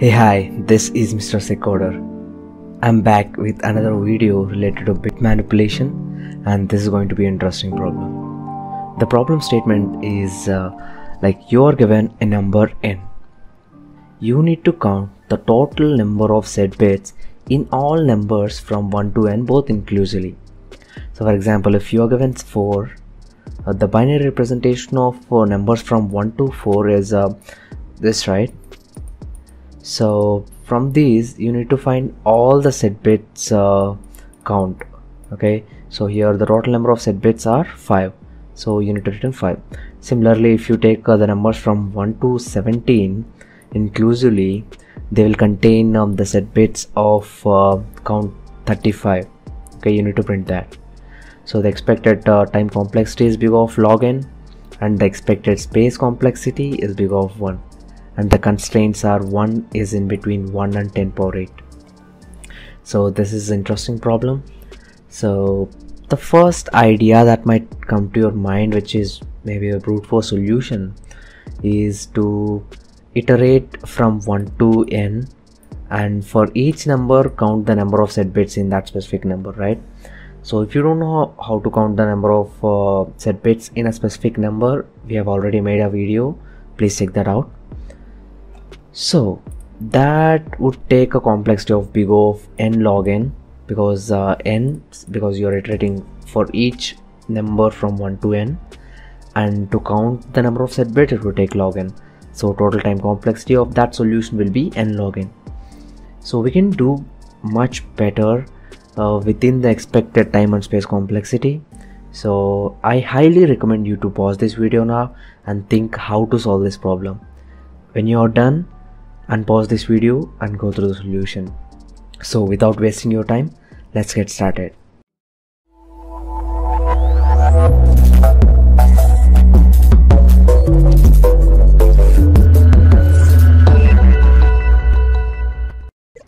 Hey hi, this is Mr. SecCoder. I'm back with another video related to bit manipulation and this is going to be an interesting problem. The problem statement is uh, like you are given a number n. You need to count the total number of set bits in all numbers from 1 to n both inclusively. So for example, if you are given 4, uh, the binary representation of uh, numbers from 1 to 4 is uh, this right so from these you need to find all the set bits uh, count okay? So here the total number of set bits are 5 so you need to return 5 similarly if you take uh, the numbers from 1 to 17 inclusively they will contain um, the set bits of uh, count 35 okay you need to print that. So the expected uh, time complexity is big of log n and the expected space complexity is big of 1 and the constraints are 1 is in between 1 and 10 power 8 so this is an interesting problem. So the first idea that might come to your mind which is maybe a brute force solution is to iterate from 1 to n and for each number count the number of set bits in that specific number right? So if you don't know how to count the number of uh, set bits in a specific number we have already made a video. Please check that out so that would take a complexity of big O of n log n because uh, n because you're iterating for each number from 1 to n. And to count the number of set bits it would take log n. So total time complexity of that solution will be n log n. So we can do much better uh, within the expected time and space complexity. So i highly recommend you to pause this video now and think how to solve this problem. When you are done unpause this video and go through the solution. So without wasting your time, let's get started.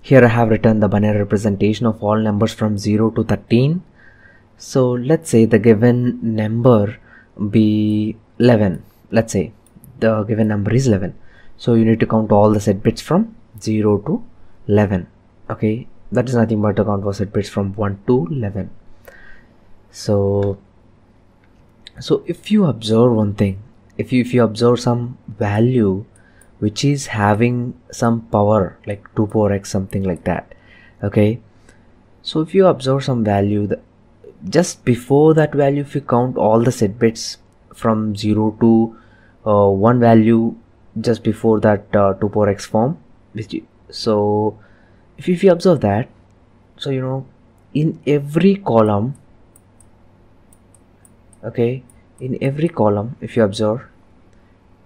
Here I have written the binary representation of all numbers from 0 to 13. So let's say the given number be 11. Let's say the given number is 11 so you need to count all the set bits from 0 to 11 okay? That is nothing but to count for set bits from 1 to 11 so so if you observe one thing if you if you observe some value which is having some power like 2 power x something like that okay? So if you observe some value just before that value if you count all the set bits from 0 to uh, one value just before that uh, 2 power x form which so if, if you observe that so you know in every column okay in every column if you observe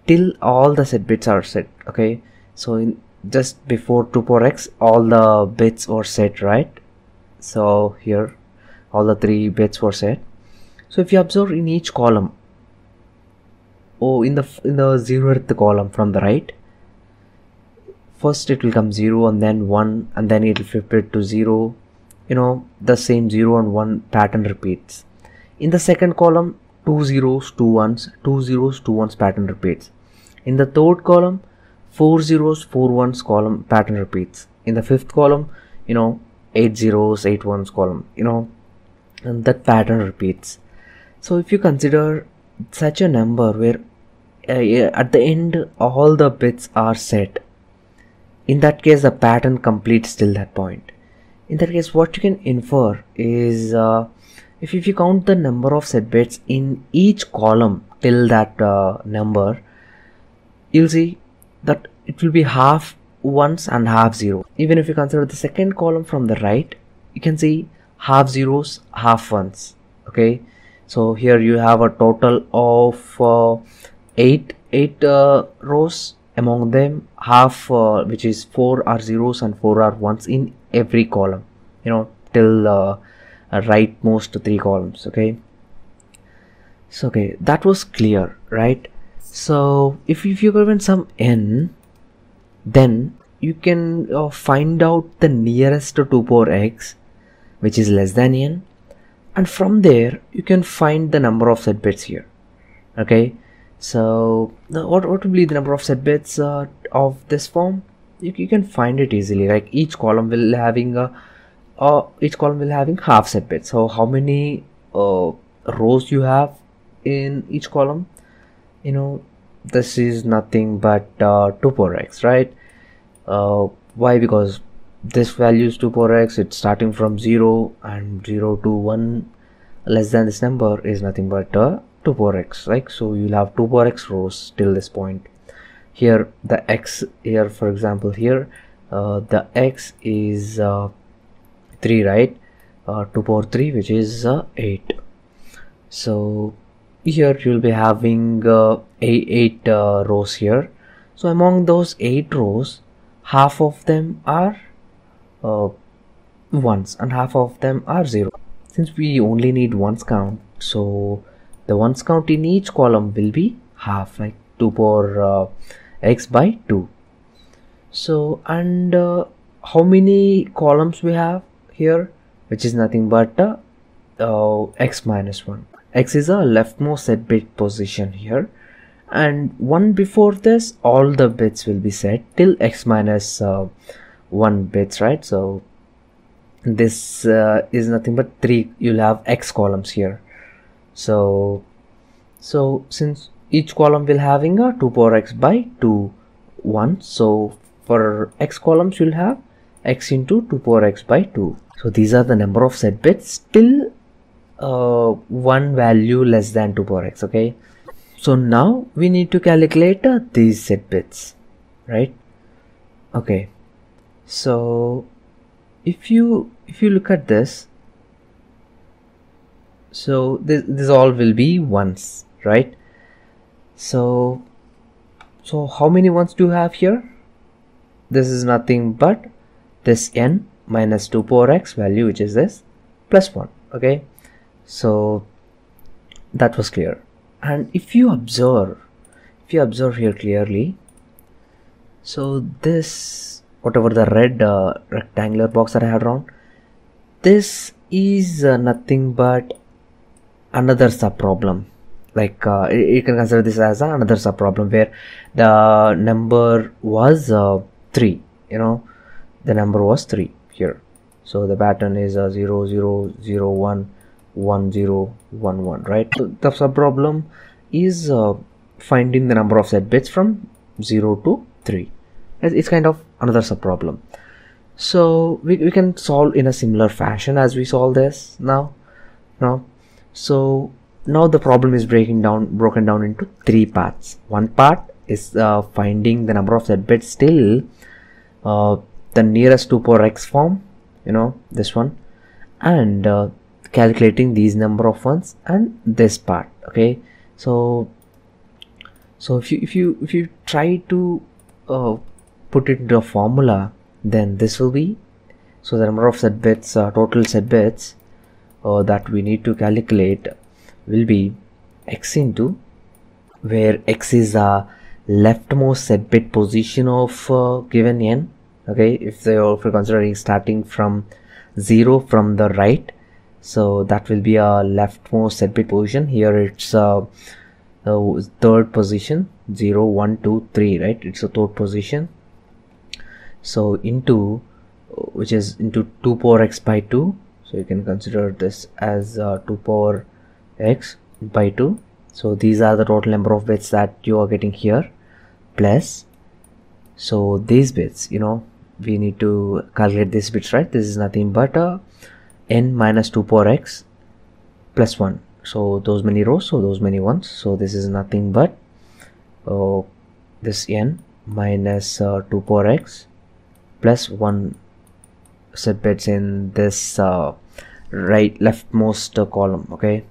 till all the set bits are set okay? So in just before 2 power x all the bits were set right? So here all the three bits were set. So if you observe in each column oh in the in the zeroth column from the right. First it will come 0 and then 1 and then it will flip it to 0 you know the same 0 and 1 pattern repeats. In the second column two zeros two ones two zeros two ones pattern repeats. In the third column four zeros four ones column pattern repeats. In the fifth column you know eight zeros eight ones column you know and that pattern repeats. So if you consider such a number where uh, at the end all the bits are set. In that case the pattern completes till that point. In that case what you can infer is uh, if, if you count the number of set bits in each column till that uh, number you'll see that it will be half ones and half zero even if you consider the second column from the right you can see half zeros half ones okay so here you have a total of uh, eight eight uh, rows. Among them half uh, which is four are zeros and four are ones in every column. You know till uh, rightmost three columns okay? So okay that was clear right? So if, if you're given some n then you can uh, find out the nearest to 2 power x which is less than n and from there you can find the number of set bits here. Okay? So the, what, what will be the number of set bits uh, of this form? You, you can find it easily. Like each column will having a uh, each column will having half set bits. So how many uh, rows you have in each column? You know this is nothing but uh, 2 power x right? Uh, why? Because this value is 2 power x it's starting from 0 and 0 to 1 less than this number is nothing but uh, 2 power x right? So you'll have 2 power x rows till this point. Here the x here for example here uh, the x is uh, 3 right? Uh, 2 power 3 which is uh, 8 so here you'll be having uh, eight, eight uh, rows here. So among those eight rows half of them are uh, ones and half of them are zero. Since we only need ones count so the ones count in each column will be half like 2 power uh, x by 2 so and uh, how many columns we have here which is nothing but uh, uh x minus 1 x is a leftmost set bit position here and one before this all the bits will be set till x minus, uh, 1 bits right? So this uh, is nothing but 3 you'll have x columns here. So so since each column will having a 2 power x by 2 1 so for x columns you'll have x into 2 power x by 2 so these are the number of set bits. Till uh, one value less than 2 power x okay? So now we need to calculate uh, these set bits right? Okay so if you if you look at this so this, this all will be ones right? So so how many ones do you have here? This is nothing but this n minus 2 power x value which is this plus 1 okay? So that was clear. And if you observe if you observe here clearly so this whatever the red uh, rectangular box that I had drawn. This is uh, nothing but another sub problem like uh, you can consider this as another sub problem where the number was uh, 3 you know? The number was 3 here. So the pattern is uh, 0 0 0 1 1011 right? So the sub problem is uh, finding the number of set bits from 0 to 3 it's kind of another sub problem. So we, we can solve in a similar fashion as we solve this now now. So now the problem is breaking down broken down into three parts. One part is uh, finding the number of set bits still uh, the nearest to power x form you know this one and uh, calculating these number of ones and this part okay? So so if you if you if you try to uh, put it into a formula then this will be. So the number of set bits uh, total set bits uh, that we need to calculate will be x into where x is a leftmost set bit position of uh, given n okay? If they are considering starting from 0 from the right so that will be a leftmost set bit position. Here it's a, a third position 0 1 2 3 right? It's a third position so into which is into 2 power x by 2 so you can consider this as uh, 2 power x by 2 so these are the total number of bits that you are getting here plus so these bits you know we need to calculate these bits right? This is nothing but n 2 power x plus 1 so those many rows so those many ones. So this is nothing but uh, this n minus, uh, 2 power x plus 1 set bits in this uh, right leftmost uh, column okay?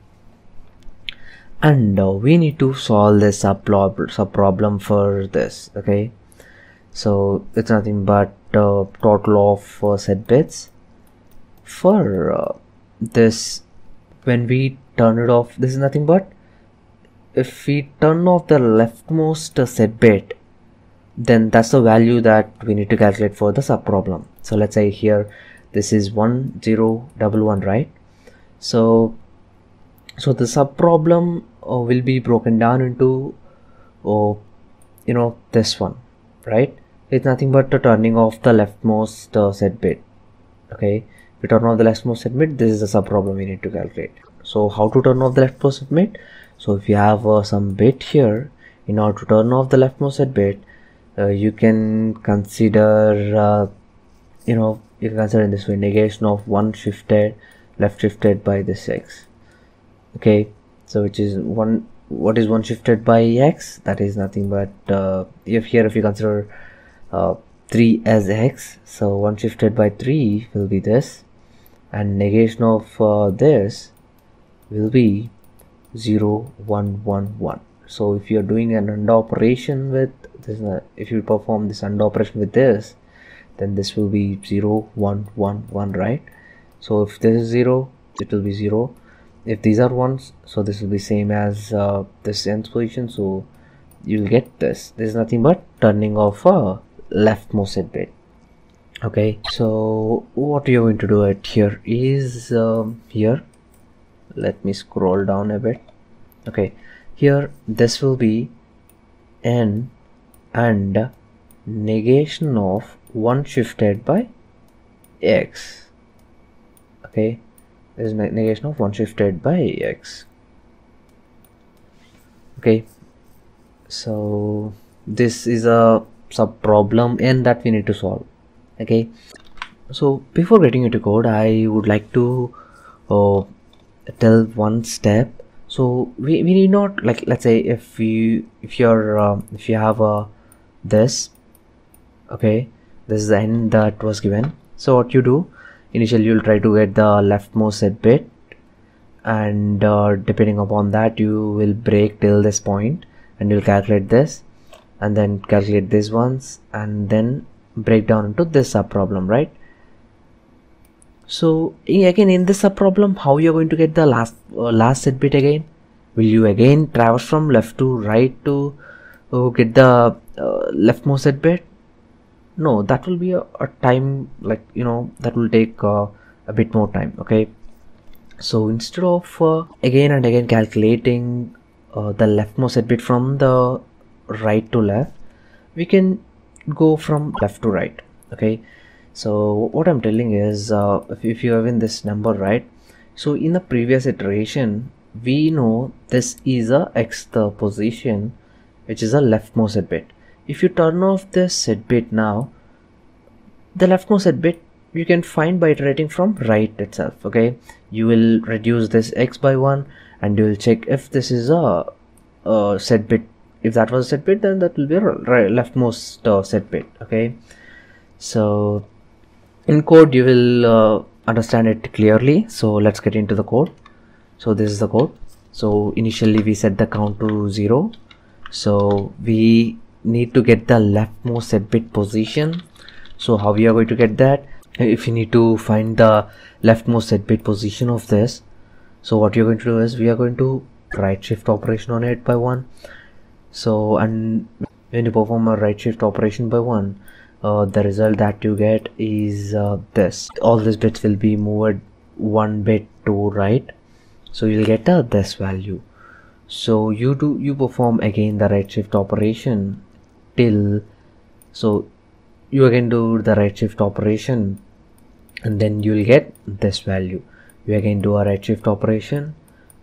And uh, we need to solve this sub, sub problem for this okay? So it's nothing but uh, total of uh, set bits for uh, this. When we turn it off this is nothing but if we turn off the leftmost set bit then that's the value that we need to calculate for the sub problem so let's say here this is one zero double one right? So so the sub problem uh, will be broken down into oh you know this one right? It's nothing but the turning off the leftmost uh, set bit okay? You turn off the leftmost set bit this is the sub problem we need to calculate. So how to turn off the leftmost set bit? So if you have uh, some bit here in order to turn off the leftmost set bit uh, you can consider uh, you know you can consider in this way negation of one shifted left shifted by this x. Okay? So which is one what is one shifted by x? That is nothing but uh, if here if you consider uh, 3 as x so 1 shifted by 3 will be this and negation of uh, this will be 0 1 1 1 so if you're doing an AND operation with this uh, if you perform this AND operation with this then this will be 0 1 1 1 right? So if this is 0 it will be 0 if these are ones so this will be same as uh, this nth position. So you'll get this. Is nothing but turning off a leftmost set bit. Okay so what you're going to do it here is um, here. Let me scroll down a bit. Okay here this will be n and negation of 1 shifted by x. Okay? This is negation of 1 shifted by x. Okay? So this is a sub problem and that we need to solve. Okay? So before getting into code i would like to uh, tell one step so we, we need not like let's say if you if you're um, if you have a this okay this is the end that was given. So what you do initially you'll try to get the leftmost set bit and uh, depending upon that you will break till this point and you'll calculate this and then calculate these ones and then break down into this sub problem right so again in this sub problem how you're going to get the last uh, last set bit again? Will you again traverse from left to right to uh, get the uh, leftmost set bit? No that will be a, a time like you know that will take uh, a bit more time okay? So instead of uh, again and again calculating uh, the leftmost set bit from the right to left we can go from left to right okay so what i'm telling is uh, if, you have in this number right? So in the previous iteration we know this is a x the position which is a leftmost set bit. If you turn off this set bit now the leftmost set bit you can find by iterating from right itself okay? You will reduce this x by 1 and you will check if this is a, a set bit. If that was a set bit then that will be a leftmost uh, set bit okay? So in code you will uh, understand it clearly. So let's get into the code. So this is the code. So initially we set the count to 0 so we need to get the leftmost set bit position. So how we are going to get that? If you need to find the leftmost set bit position of this so what you're going to do is we are going to right shift operation on it by one. So and when you perform a right shift operation by one uh, the result that you get is uh, this. All these bits will be moved one bit to right. So you'll get this value. So you do you perform again the right shift operation till so you again do the right shift operation and then you will get this value. You again do a right shift operation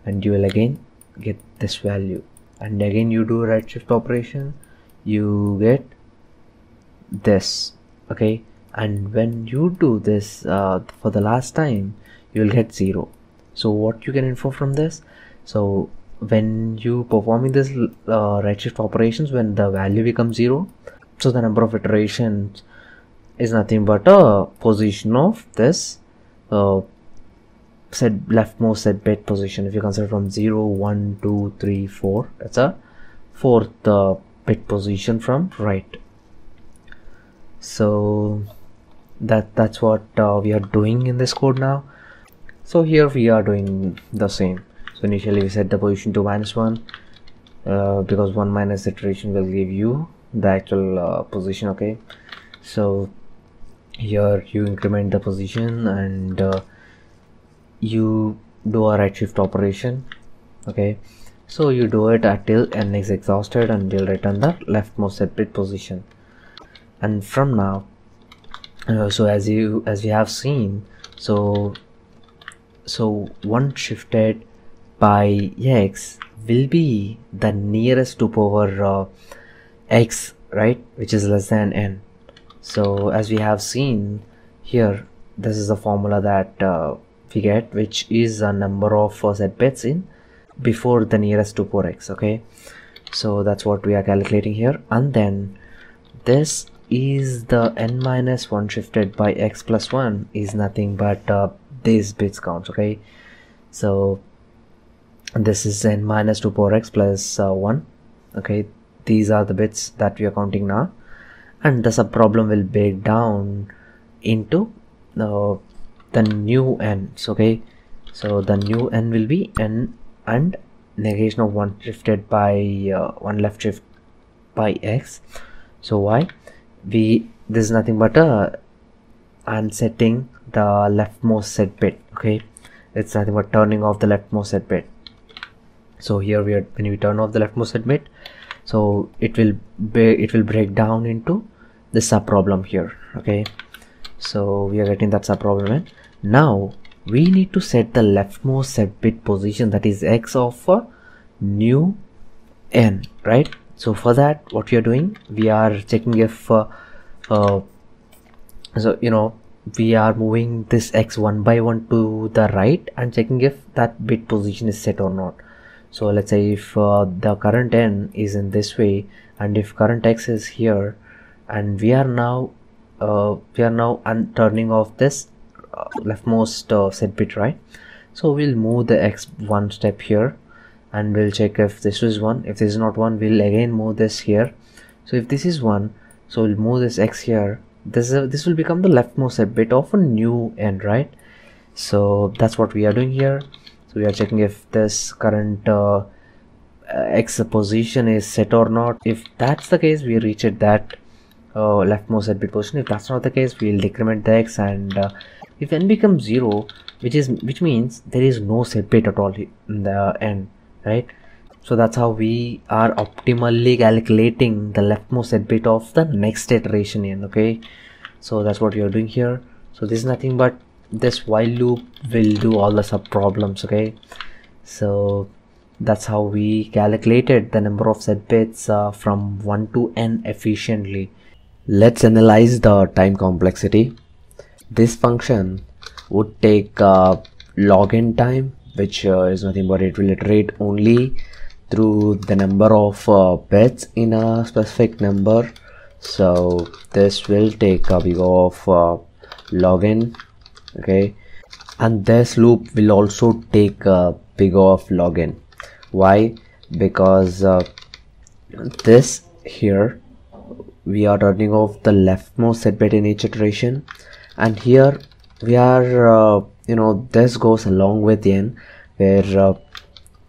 and you will again get this value. And again you do a right shift operation you get this okay? And when you do this uh, for the last time you will get zero. So what you can infer from this? So when you performing this uh, right shift operations when the value becomes zero so the number of iterations is nothing but a position of this uh, set leftmost set bit position. If you consider from 0 1 2 3 4 that's a fourth uh, bit position from right so that that's what uh, we are doing in this code now. So here we are doing the same. So initially we set the position to minus 1 uh, because 1 minus iteration will give you the actual uh, position okay? So here you increment the position and uh, you do a right shift operation okay? So you do it until n is exhausted and you'll return the leftmost set bit position and from now uh, so as you as we have seen so so 1 shifted by x will be the nearest to power uh, x right? Which is less than n. So as we have seen here this is the formula that uh, we get which is a number of uh, set bits in before the nearest to power x okay? So that's what we are calculating here. And then this is the n minus 1 shifted by x plus 1 is nothing but uh, these bits counts okay? So this is n minus 2 power x plus, uh, 1 okay? These are the bits that we are counting now. And the subproblem will break down into uh, the new n's okay? So the new n will be n and negation of 1 shifted by uh, 1 left shift by x. So why we this is nothing but a unsetting the leftmost set bit okay? It's nothing but turning off the leftmost set bit. So here we are when we turn off the leftmost set bit so it will be it will break down into the sub problem here okay? So we are getting that sub problem eh? now we need to set the leftmost set bit position that is x of a new n right so for that what we are doing we are checking if uh, uh, so you know we are moving this x one by one to the right and checking if that bit position is set or not. So let's say if uh, the current n is in this way and if current x is here and we are now uh, we are now turning off this uh, leftmost uh, set bit right? So we'll move the x one step here and we'll check if this is one. If this is not one we'll again move this here. So if this is one so we'll move this x here. This is this will become the leftmost bit of a new n right? So that's what we are doing here. So we are checking if this current uh, x position is set or not. If that's the case we reach it that uh, leftmost bit position. If that's not the case we'll decrement the x and uh, if n becomes 0 which is which means there is no set bit at all in the end right? So that's how we are optimally calculating the leftmost set bit of the next iteration in okay? So that's what you're doing here. So this is nothing but this while loop will do all the sub problems okay? So that's how we calculated the number of set bits uh, from 1 to n efficiently. Let's analyze the time complexity. This function would take uh, log n time which uh, is nothing but it will iterate only through the number of uh, bits in a specific number. So this will take a big of uh, log okay? And this loop will also take a big of log n. Why? Because uh, this here we are turning off the leftmost set bit in each iteration. And here we are uh, you know this goes along with n where uh,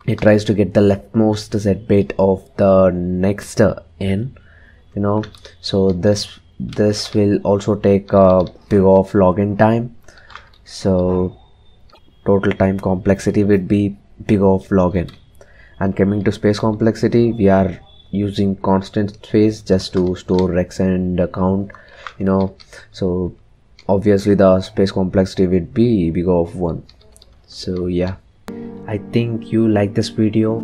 it tries to get the leftmost set bit of the next uh, n you know. So this this will also take a big of log n time. So total time complexity would be big of log n and coming to space complexity we are using constant space just to store x and count you know. So obviously the space complexity would be big of 1 so yeah. I think you like this video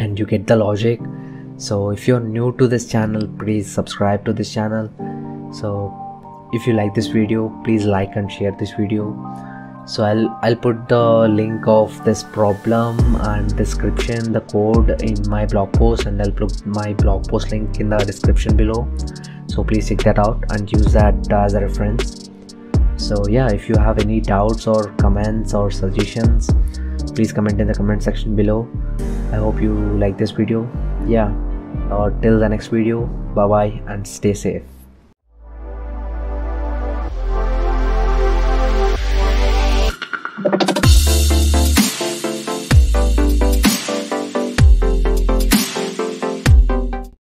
and you get the logic. So if you're new to this channel please subscribe to this channel. So if you like this video please like and share this video. So i'll i'll put the link of this problem and description the code in my blog post and i'll put my blog post link in the description below. So please check that out and use that as a reference so yeah if you have any doubts or comments or suggestions please comment in the comment section below. I hope you like this video. Yeah uh, till the next video. Bye bye and stay safe